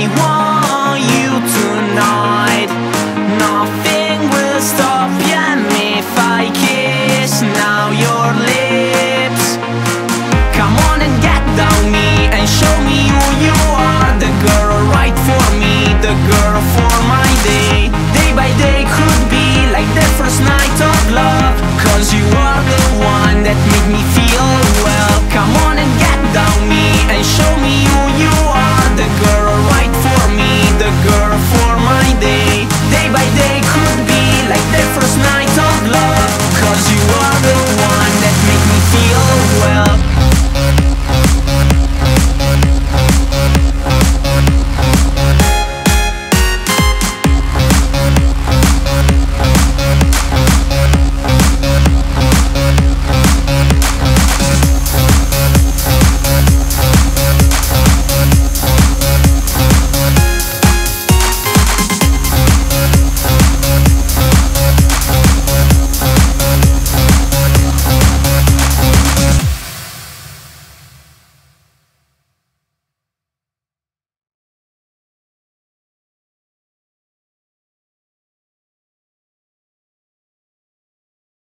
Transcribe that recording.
I want.